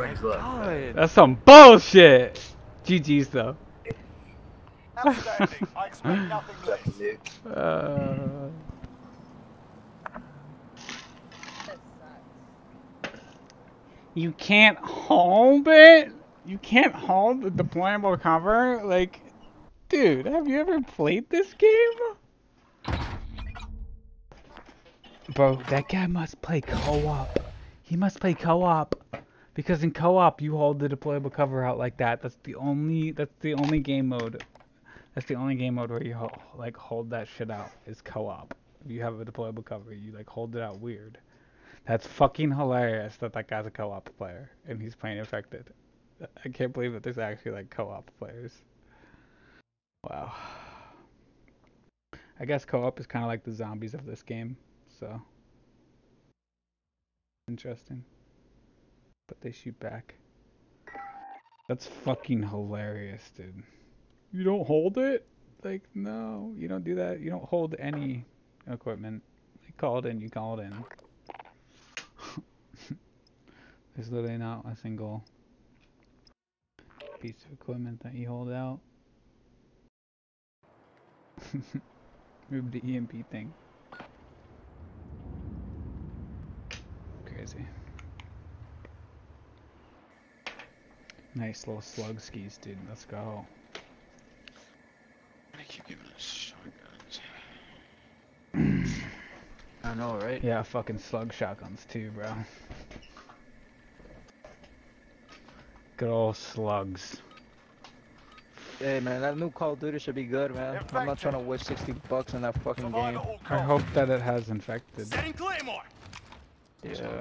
Frank's left. God. That's some bullshit. GG's though. Outstanding. I expect nothing less. Uh, you can't hold it. You can't hold the deployable cover. Like, dude, have you ever played this game? Bro, that guy must play co-op. He must play co-op. Because in co-op you hold the deployable cover out like that. That's the only that's the only game mode. That's the only game mode where you ho- like hold that shit out is co-op. If you have a deployable cover, you like hold it out weird. That's fucking hilarious that that guy's a co-op player and he's playing infected. I can't believe that there's actually like co-op players. Wow. I guess co-op is kind of like the zombies of this game, so interesting. But they shoot back. That's fucking hilarious, dude. You don't hold it? Like, no, you don't do that. You don't hold any equipment. Call it in, you call it in. There's literally not a single piece of equipment that you hold out. Move the EMP thing. Crazy. Nice little slug skis, dude. Let's go. I keep giving us shotguns. I know, right? Yeah, fucking slug shotguns too, bro. Good old slugs. Hey man, that new Call of Duty should be good, man. I'm not trying to waste 60 bucks on that fucking Survive game. I hope that it has infected. Setting Claymore. Yeah.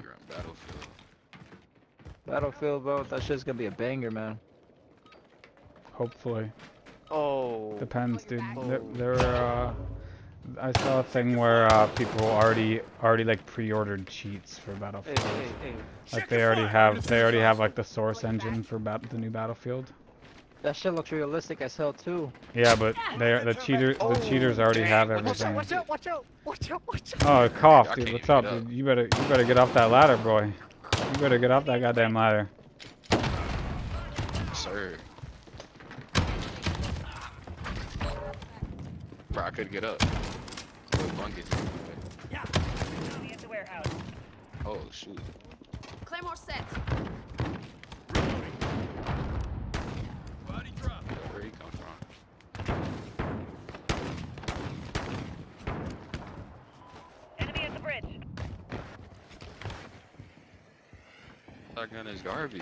So you're on Battlefield. Battlefield, that shit's gonna be a banger, man. Hopefully. Oh. Depends, dude. There, there uh, I saw a thing where uh, people already already like pre-ordered cheats for Battlefield. hey, hey. Like they already have they already have like the source engine for bat the new Battlefield. That shit looks realistic as hell too. Yeah, but they the cheater the cheaters already have dang, Watch out, everything. watch out, watch out, watch out, watch out. Oh, cough, dude. What's even up, get up. dude? You better you better get off that ladder, boy. You better get off that goddamn ladder. Sir. Bro, I couldn't get up. Wait, one gets me. Enemy at the warehouse. Oh, shoot. Claymore set. Where he come from? Enemy at the bridge. That gun is Garvey.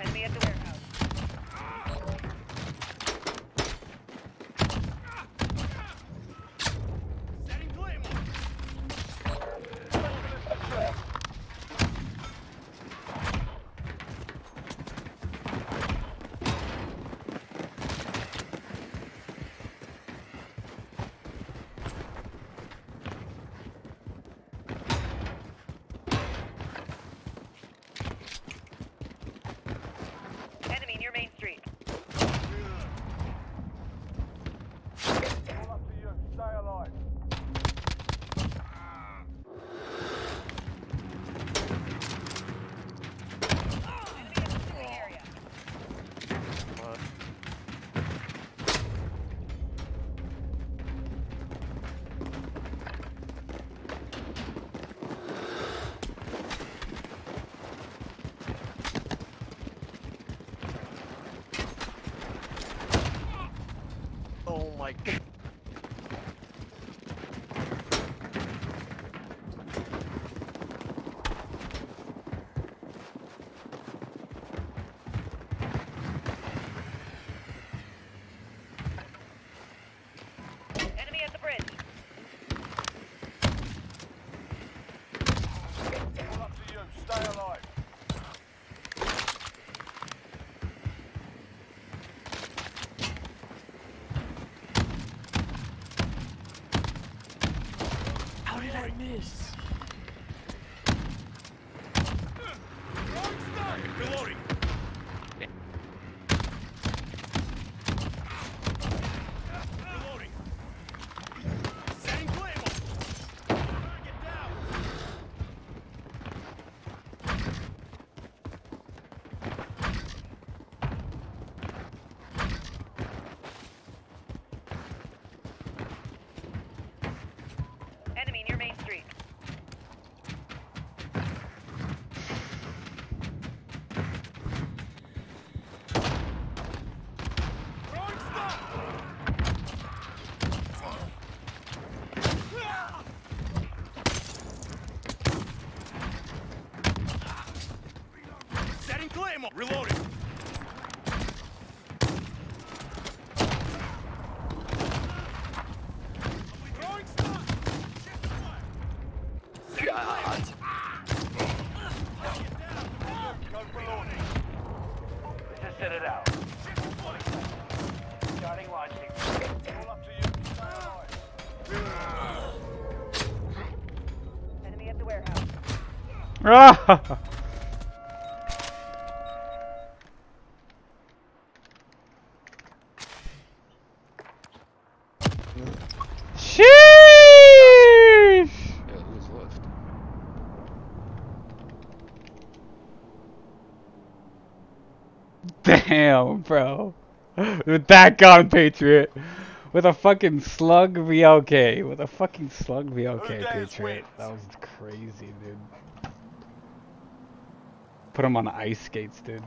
Enemy at the warehouse. Oh God. No reloading. Ah! Just set it out. Starting launching. All up to you. Enemy at the warehouse. Damn, bro. With that gun, Patriot. With a fucking slug VLK. With a fucking slug VLK, Patriot. wins? That was crazy, dude. Put him on ice skates, dude.